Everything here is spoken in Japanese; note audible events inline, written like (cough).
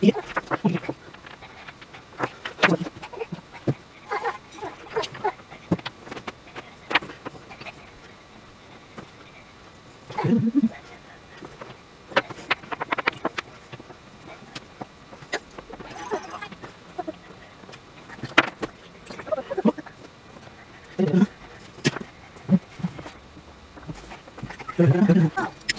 Yeah. あ (laughs)